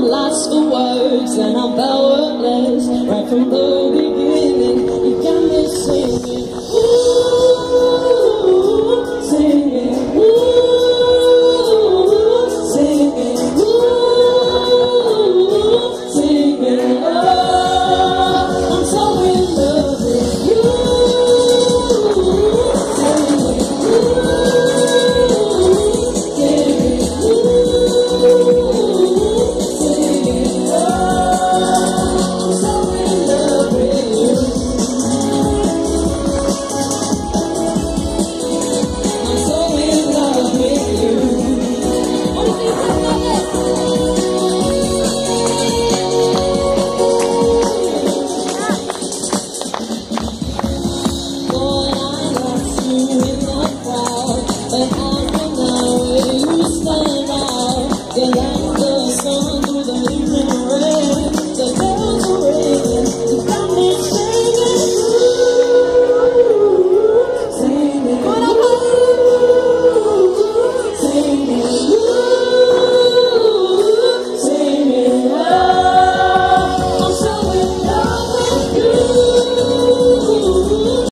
I'm lost for words and I'm powerless right from the beginning.